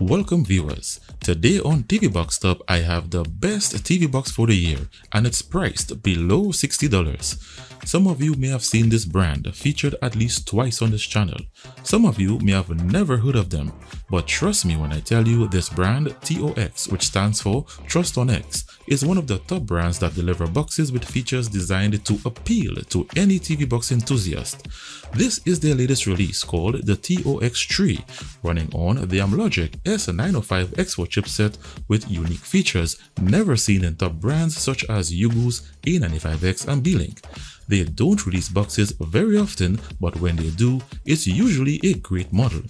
Welcome viewers. Today on TV Box Stop I have the best TV box for the year and it's priced below $60. Some of you may have seen this brand featured at least twice on this channel. Some of you may have never heard of them, but trust me when I tell you this brand TOX, which stands for Trust on X, is one of the top brands that deliver boxes with features designed to appeal to any TV box enthusiast. This is their latest release called the TOX3, running on the Amlogic S905X4 chipset with unique features never seen in top brands such as Ugoos, A95X and Beelink. They don't release boxes very often, but when they do, it's usually a great model.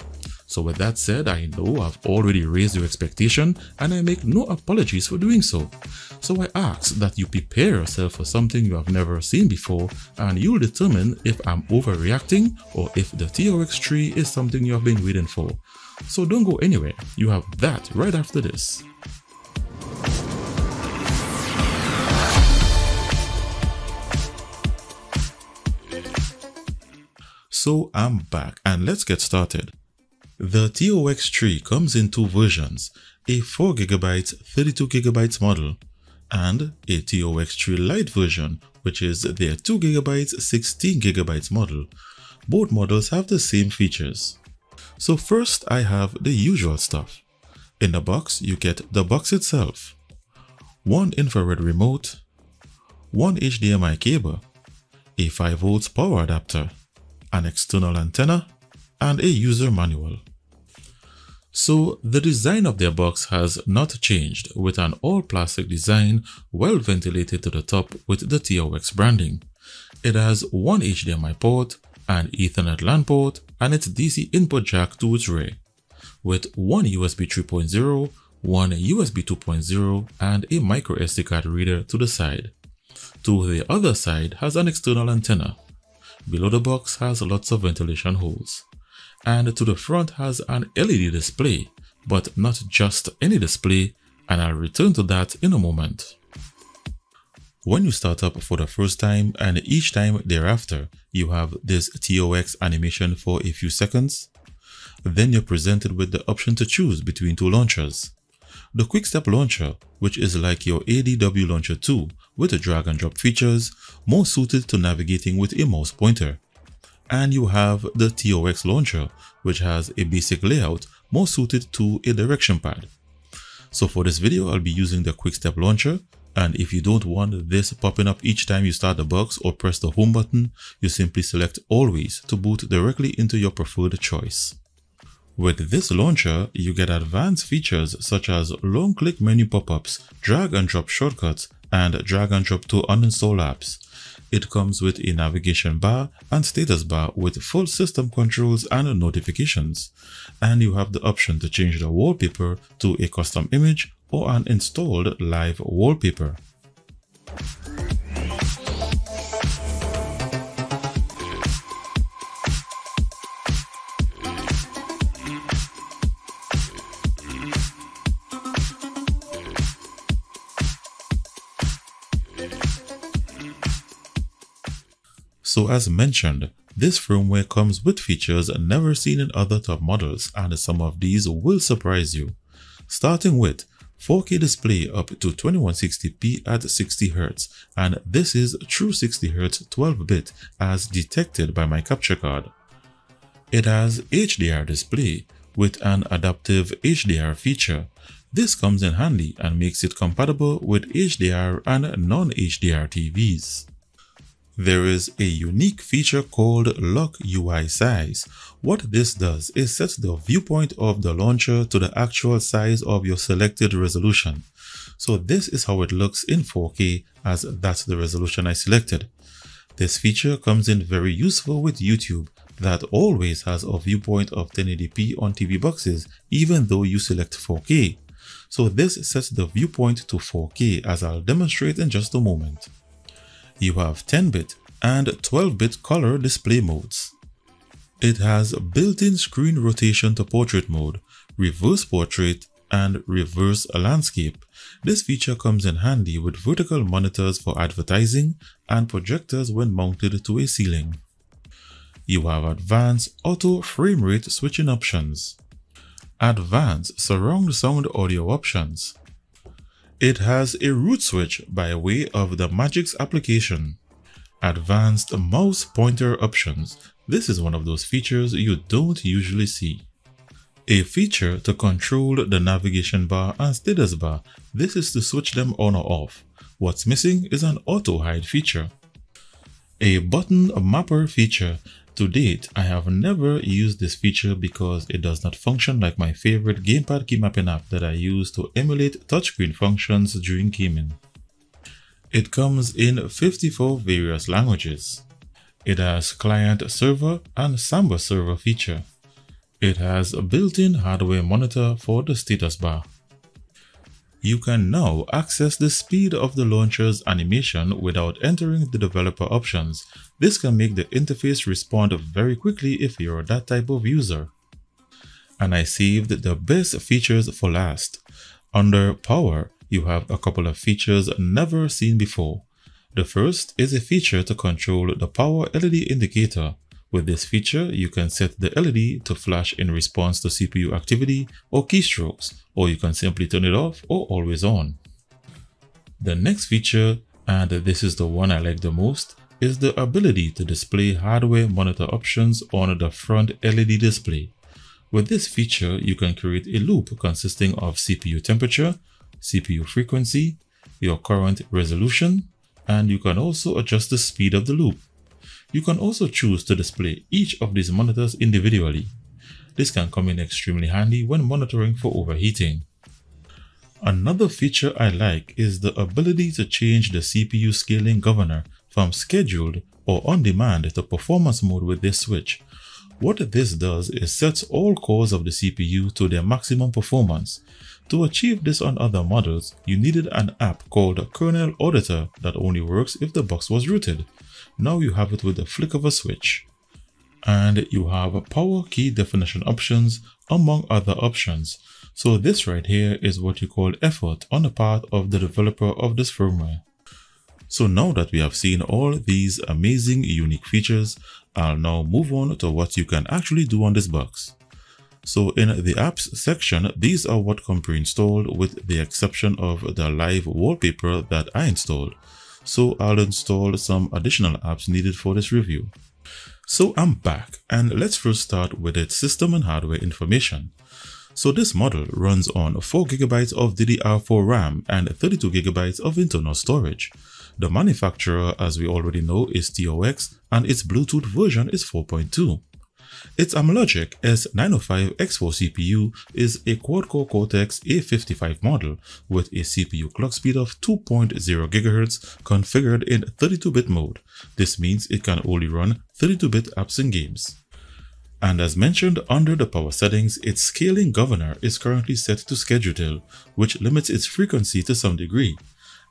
So with that said, I know I've already raised your expectation and I make no apologies for doing so. So I ask that you prepare yourself for something you have never seen before and you'll determine if I'm overreacting or if the TOX3 is something you have been waiting for. So don't go anywhere, you have that right after this. So I'm back and let's get started. The TOX3 comes in two versions, a 4GB 32GB model and a TOX3 Lite version which is their 2GB 16GB model. Both models have the same features. So first I have the usual stuff. In the box you get the box itself, one infrared remote, one HDMI cable, a 5V power adapter, an external antenna, and a user manual. So the design of their box has not changed with an all plastic design well ventilated to the top with the TOX branding. It has one HDMI port, an Ethernet LAN port, and its DC input jack to its rear, with one USB 3.0, one USB 2.0, and a micro SD card reader to the side. To the other side has an external antenna, Below the box has lots of ventilation holes. And to the front has an LED display, but not just any display, and I'll return to that in a moment. When you start up for the first time and each time thereafter, you have this TOX animation for a few seconds. Then you're presented with the option to choose between two launchers. The QuickStep Launcher, which is like your ADW Launcher 2 with drag and drop features, more suited to navigating with a mouse pointer. And you have the TOX Launcher, which has a basic layout more suited to a direction pad. So for this video, I'll be using the QuickStep Launcher, and if you don't want this popping up each time you start the box or press the home button, you simply select always to boot directly into your preferred choice. With this launcher, you get advanced features such as long click menu pop-ups, drag and drop shortcuts, and drag and drop to uninstall apps. It comes with a navigation bar and status bar with full system controls and notifications. And you have the option to change the wallpaper to a custom image or an installed live wallpaper. So as mentioned, this firmware comes with features never seen in other top models and some of these will surprise you. Starting with 4K display up to 2160p at 60Hz and this is true 60Hz 12-bit as detected by my capture card. It has HDR display with an adaptive HDR feature. This comes in handy and makes it compatible with HDR and non-HDR TVs. There is a unique feature called Lock UI Size. What this does is set the viewpoint of the launcher to the actual size of your selected resolution. So this is how it looks in 4K as that's the resolution I selected. This feature comes in very useful with YouTube that always has a viewpoint of 1080p on TV boxes even though you select 4K. So this sets the viewpoint to 4K as I'll demonstrate in just a moment you have 10-bit and 12-bit color display modes. It has built-in screen rotation to portrait mode, reverse portrait, and reverse landscape. This feature comes in handy with vertical monitors for advertising and projectors when mounted to a ceiling. You have advanced auto frame rate switching options. advanced surround sound audio options. It has a root switch by way of the Magisk application. Advanced mouse pointer options. This is one of those features you don't usually see. A feature to control the navigation bar and status bar. This is to switch them on or off. What's missing is an auto hide feature. A button mapper feature. To date, I have never used this feature because it does not function like my favorite gamepad key mapping app that I use to emulate touchscreen functions during gaming. It comes in 54 various languages. It has client server and Samba server feature. It has a built-in hardware monitor for the status bar. You can now access the speed of the launcher's animation without entering the developer options. This can make the interface respond very quickly if you're that type of user. And I saved the best features for last. Under Power, you have a couple of features never seen before. The first is a feature to control the power LED indicator. With this feature, you can set the LED to flash in response to CPU activity or keystrokes, or you can simply turn it off or always on. The next feature, and this is the one I like the most, is the ability to display hardware monitor options on the front LED display. With this feature, you can create a loop consisting of CPU temperature, CPU frequency, your current resolution, and you can also adjust the speed of the loop. You can also choose to display each of these monitors individually. This can come in extremely handy when monitoring for overheating. Another feature I like is the ability to change the CPU scaling governor from scheduled or on demand to performance mode with this switch. What this does is sets all cores of the CPU to their maximum performance. To achieve this on other models, you needed an app called Kernel Auditor that only works if the box was rooted. Now you have it with the flick of a switch. And you have power key definition options among other options. So this right here is what you call effort on the part of the developer of this firmware. So now that we have seen all these amazing unique features, I'll now move on to what you can actually do on this box. So in the apps section, these are what come pre-installed with the exception of the live wallpaper that I installed so I'll install some additional apps needed for this review. So I'm back and let's first start with its system and hardware information. So this model runs on 4GB of DDR4 RAM and 32GB of internal storage. The manufacturer, as we already know, is TOX and its Bluetooth version is 4.2. Its Amlogic S905X4 CPU is a quad-core Cortex A55 model with a CPU clock speed of 2.0 GHz configured in 32-bit mode. This means it can only run 32-bit apps and games. And as mentioned under the power settings, its scaling governor is currently set to schedule, which limits its frequency to some degree.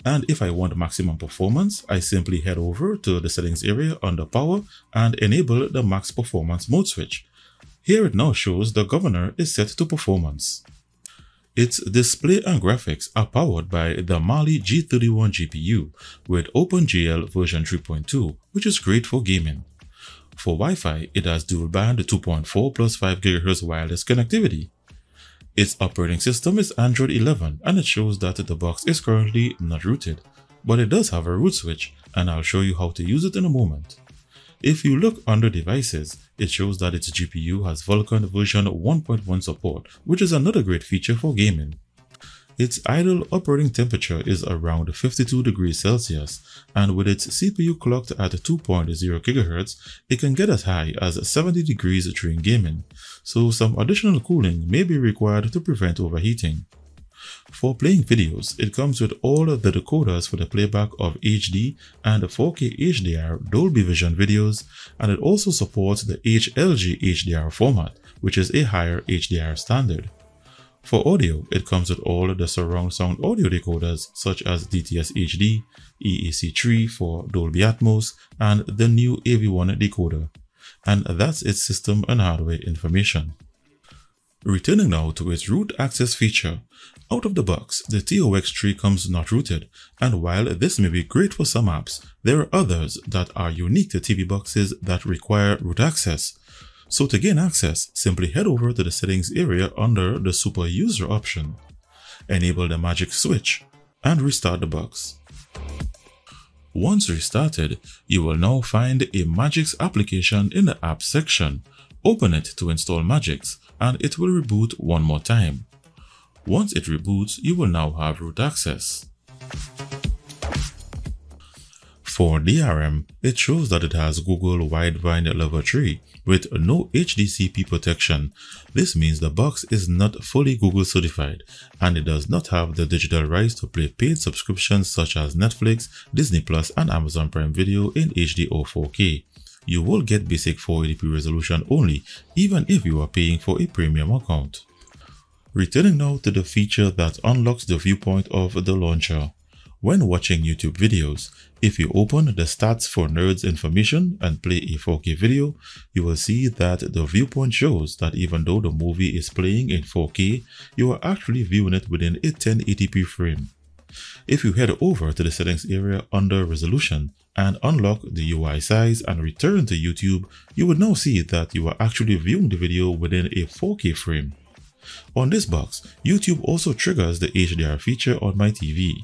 And if I want maximum performance, I simply head over to the settings area under power and enable the max performance mode switch. Here it now shows the governor is set to performance. Its display and graphics are powered by the Mali G31 GPU with OpenGL version 3.2, which is great for gaming. For Wi-Fi, it has dual band 2.4 plus 5 GHz wireless connectivity. Its operating system is Android 11 and it shows that the box is currently not rooted, but it does have a root switch and I'll show you how to use it in a moment. If you look under devices, it shows that its GPU has Vulkan version 1.1 support, which is another great feature for gaming. Its idle operating temperature is around 52 degrees Celsius, and with its CPU clocked at 2.0 GHz, it can get as high as 70 degrees during gaming, so some additional cooling may be required to prevent overheating. For playing videos, it comes with all the decoders for the playback of HD and 4K HDR Dolby Vision videos, and it also supports the HLG HDR format, which is a higher HDR standard. For audio, it comes with all the surround sound audio decoders such as DTS HD, EAC3 for Dolby Atmos, and the new AV1 decoder. And that's its system and hardware information. Returning now to its root access feature. Out of the box, the TOX3 comes not rooted, and while this may be great for some apps, there are others that are unique to TV boxes that require root access. So to gain access, simply head over to the settings area under the super user option. Enable the Magisk switch and restart the box. Once restarted, you will now find a Magisk application in the app section. Open it to install Magisk and it will reboot one more time. Once it reboots, you will now have root access. For DRM, it shows that it has Google Widevine Level 3 with no HDCP protection. This means the box is not fully Google certified and it does not have the digital rights to play paid subscriptions such as Netflix, Disney Plus and Amazon Prime Video in HD or 4K. You will get basic 480p resolution only even if you are paying for a premium account. Returning now to the feature that unlocks the viewpoint of the launcher. When watching YouTube videos, if you open the stats for nerds information and play a 4K video, you will see that the viewpoint shows that even though the movie is playing in 4K, you are actually viewing it within a 1080p frame. If you head over to the settings area under resolution and unlock the UI size and return to YouTube, you will now see that you are actually viewing the video within a 4K frame. On this box, YouTube also triggers the HDR feature on my TV.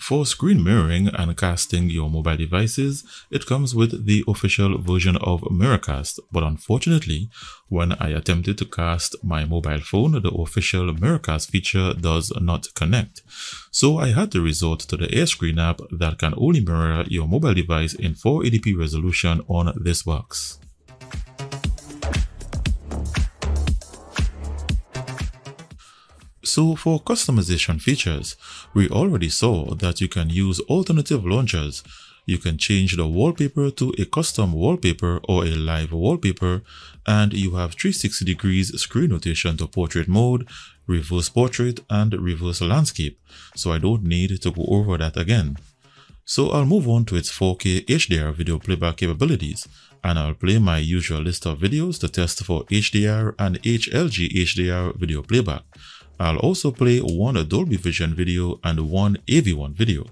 For screen mirroring and casting your mobile devices, it comes with the official version of Miracast, but unfortunately, when I attempted to cast my mobile phone, the official Miracast feature does not connect. So I had to resort to the AirScreen app that can only mirror your mobile device in 480p resolution on this box. So for customization features, we already saw that you can use alternative launchers. You can change the wallpaper to a custom wallpaper or a live wallpaper and you have 360 degrees screen rotation to portrait mode, reverse portrait and reverse landscape. So I don't need to go over that again. So I'll move on to its 4K HDR video playback capabilities and I'll play my usual list of videos to test for HDR and HLG HDR video playback. I'll also play one Dolby Vision video and one AV1 video.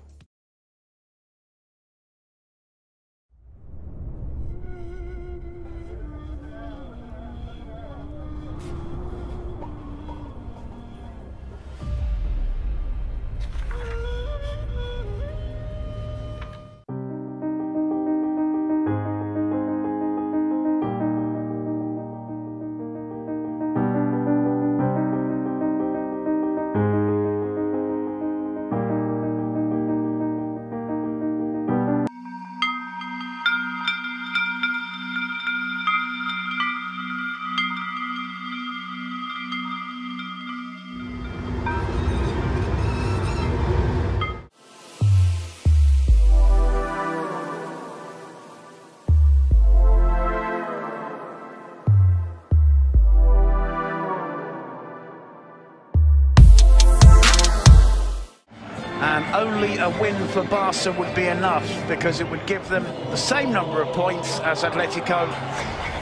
A win for Barca would be enough because it would give them the same number of points as Atletico,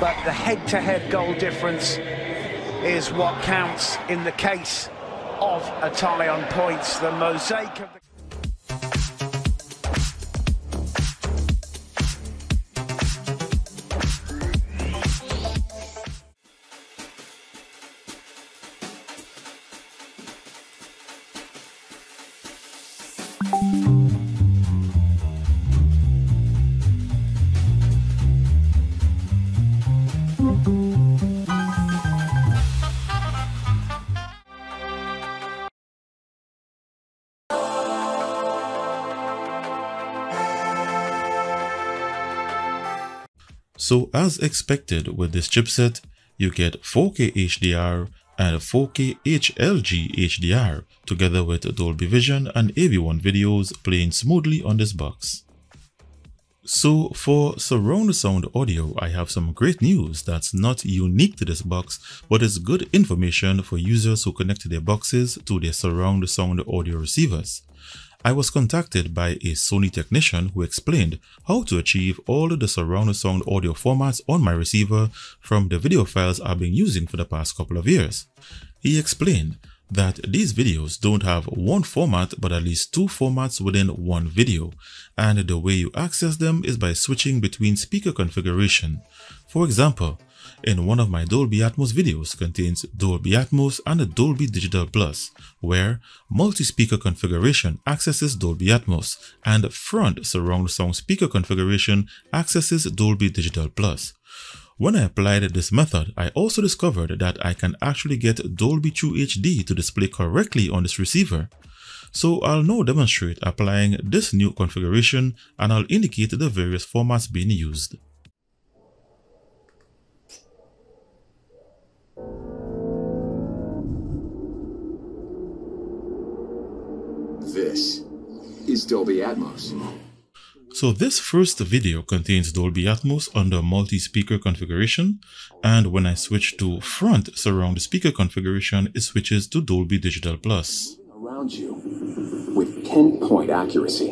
but the head-to-head -head goal difference is what counts in the case of a tie on points. The mosaic of the So as expected with this chipset, you get 4K HDR and 4K HLG HDR together with Dolby Vision and AV1 videos playing smoothly on this box. So for surround sound audio, I have some great news that's not unique to this box, but is good information for users who connect their boxes to their surround sound audio receivers. I was contacted by a Sony technician who explained how to achieve all the surround sound audio formats on my receiver from the video files I've been using for the past couple of years. He explained that these videos don't have one format but at least two formats within one video and the way you access them is by switching between speaker configuration. For example, in one of my Dolby Atmos videos contains Dolby Atmos and Dolby Digital Plus, where multi-speaker configuration accesses Dolby Atmos and front surround sound speaker configuration accesses Dolby Digital Plus. When I applied this method, I also discovered that I can actually get Dolby True HD to display correctly on this receiver. So I'll now demonstrate applying this new configuration and I'll indicate the various formats being used. Is Dolby Atmos. So this first video contains Dolby Atmos under multi-speaker configuration and when I switch to front surround speaker configuration it switches to Dolby Digital Plus. Around you with pinpoint accuracy.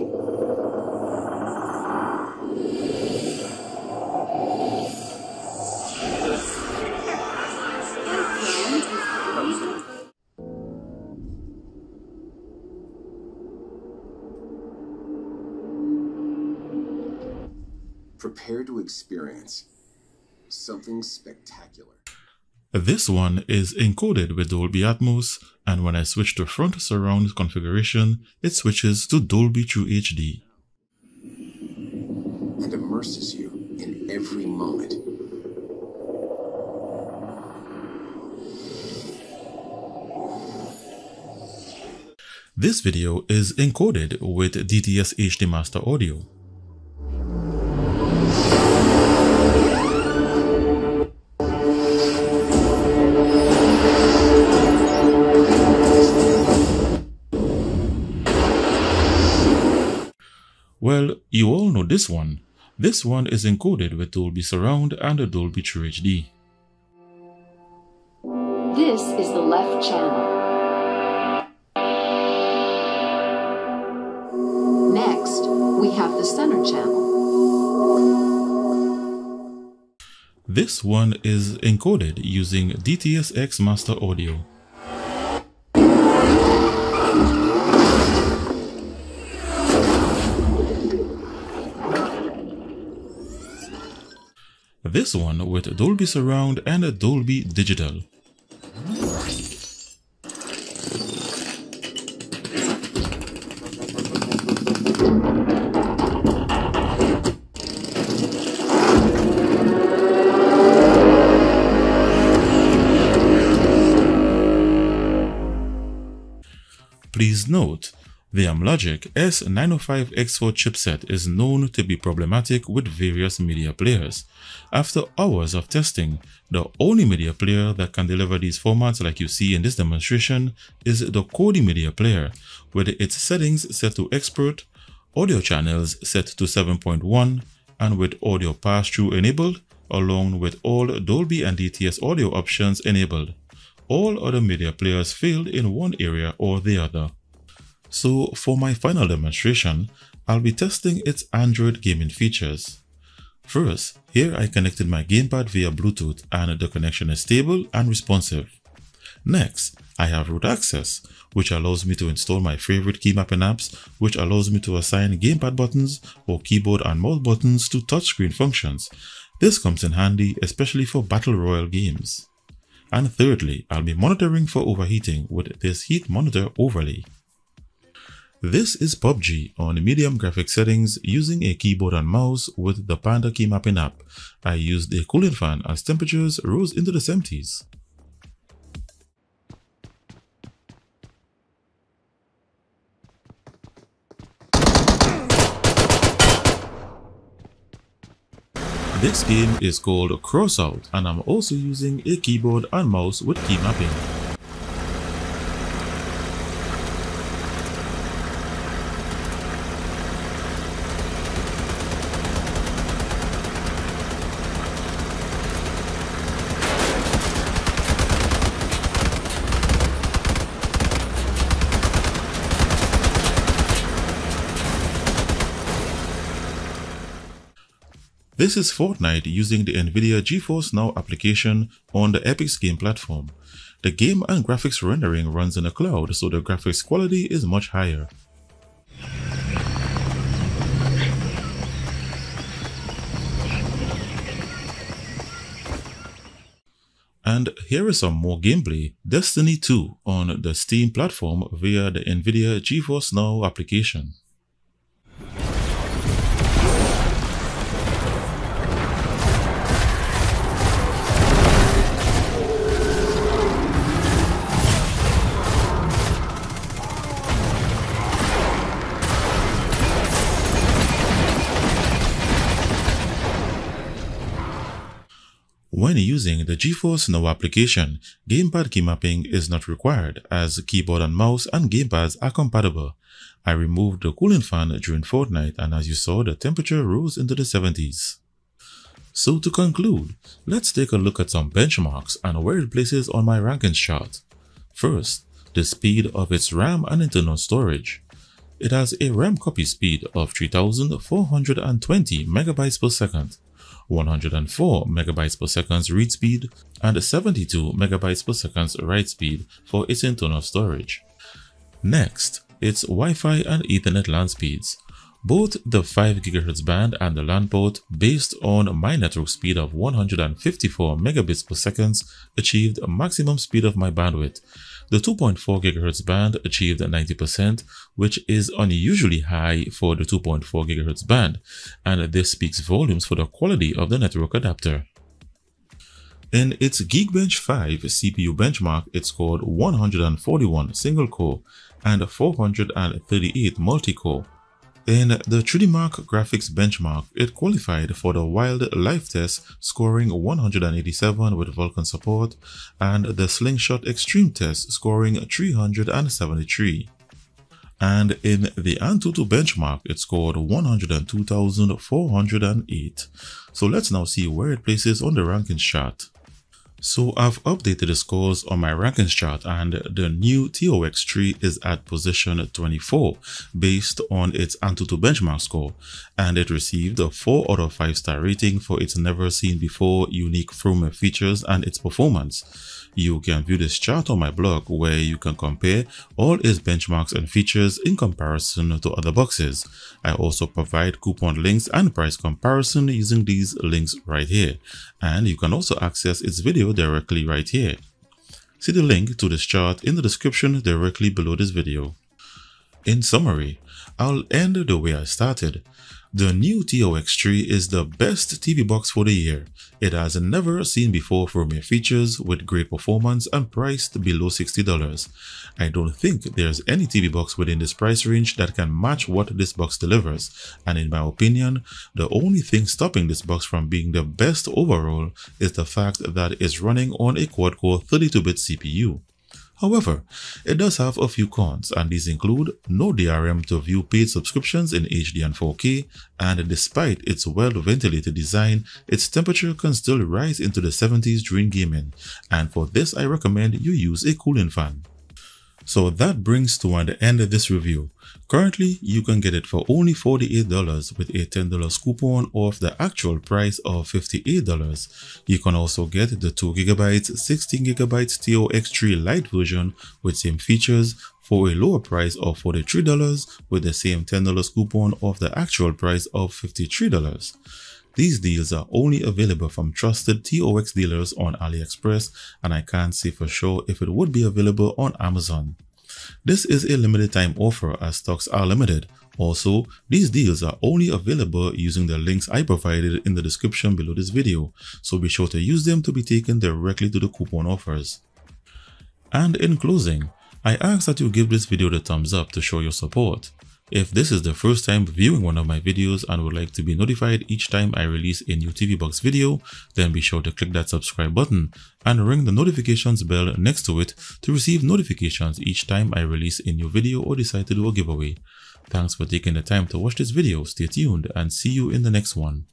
Experience something spectacular. This one is encoded with Dolby Atmos and when I switch to front surround configuration, it switches to Dolby True HD. And immerses you in every moment. This video is encoded with DTS HD Master Audio. You all know this one. This one is encoded with Dolby Surround and Dolby True HD. This is the left channel. Next, we have the center channel. This one is encoded using DTS-X Master Audio. This one with Dolby Surround and Dolby Digital. Please note, the Amlogic S905X4 chipset is known to be problematic with various media players. After hours of testing, the only media player that can deliver these formats like you see in this demonstration is the Kodi media player, with its settings set to expert, audio channels set to 7.1, and with audio pass-through enabled, along with all Dolby and DTS audio options enabled. All other media players failed in one area or the other. So for my final demonstration, I'll be testing its Android gaming features. First, here I connected my gamepad via Bluetooth and the connection is stable and responsive. Next, I have root access, which allows me to install my favorite key mapping apps, which allows me to assign gamepad buttons or keyboard and mouse buttons to touchscreen functions. This comes in handy especially for battle royale games. And thirdly, I'll be monitoring for overheating with this heat monitor overlay. This is PUBG on medium graphic settings using a keyboard and mouse with the Panda key mapping app. I used a cooling fan as temperatures rose into the 70s. This game is called Crossout and I'm also using a keyboard and mouse with key mapping. This is Fortnite using the NVIDIA GeForce Now application on the Epic's game platform. the game and graphics rendering runs in the cloud so the graphics quality is much higher. And here is some more gameplay, Destiny 2 on the Steam platform via the NVIDIA GeForce Now application. When using the GeForce Now application, gamepad key mapping is not required as keyboard and mouse and gamepads are compatible. I removed the cooling fan during Fortnite and as you saw the temperature rose into the 70s. So to conclude, let's take a look at some benchmarks and where it places on my rankings chart. First, the speed of its RAM and internal storage. It has a RAM copy speed of 3420 megabytes per second 104 megabytes per second read speed, and 72 megabytes per second write speed for its internal storage. Next, its Wi-Fi and Ethernet LAN speeds. Both the 5 GHz band and the LAN port based on my network speed of 154 megabits per second achieved a maximum speed of my bandwidth the 2.4 GHz band achieved 90%, which is unusually high for the 2.4 GHz band, and this speaks volumes for the quality of the network adapter. In its Geekbench 5 CPU benchmark, it scored 141 single-core and 438 multi-core, in the 3DMark graphics benchmark, it qualified for the Wild Life test, scoring 187 with Vulkan support, and the Slingshot Extreme test, scoring 373. And in the Antutu benchmark, it scored 102,408. So let's now see where it places on the rankings chart. So I've updated the scores on my rankings chart and the new TOX3 is at position 24 based on its Antutu benchmark score and it received a 4 out of 5 star rating for its never seen before unique firmware features and its performance. You can view this chart on my blog where you can compare all its benchmarks and features in comparison to other boxes. I also provide coupon links and price comparison using these links right here. And you can also access its video directly right here. See the link to this chart in the description directly below this video. In summary, I'll end the way I started. The new TOX3 is the best TV box for the year. It has never seen before firmware features with great performance and priced below $60. I don't think there's any TV box within this price range that can match what this box delivers, and in my opinion, the only thing stopping this box from being the best overall is the fact that it's running on a quad-core 32-bit CPU. However, it does have a few cons and these include no DRM to view paid subscriptions in HD and 4K and despite its well-ventilated design, its temperature can still rise into the 70s during gaming and for this I recommend you use a cooling fan. So that brings to an end of this review. Currently, you can get it for only $48 with a $10 coupon off the actual price of $58. You can also get the 2GB, 16GB TOX3 Lite version with same features for a lower price of $43 with the same $10 coupon off the actual price of $53. These deals are only available from trusted TOX dealers on AliExpress and I can't say for sure if it would be available on Amazon. This is a limited time offer as stocks are limited. Also, these deals are only available using the links I provided in the description below this video, so be sure to use them to be taken directly to the coupon offers. And in closing, I ask that you give this video the thumbs up to show your support. If this is the first time viewing one of my videos and would like to be notified each time I release a new TV Box video, then be sure to click that subscribe button and ring the notifications bell next to it to receive notifications each time I release a new video or decide to do a giveaway. Thanks for taking the time to watch this video, stay tuned and see you in the next one.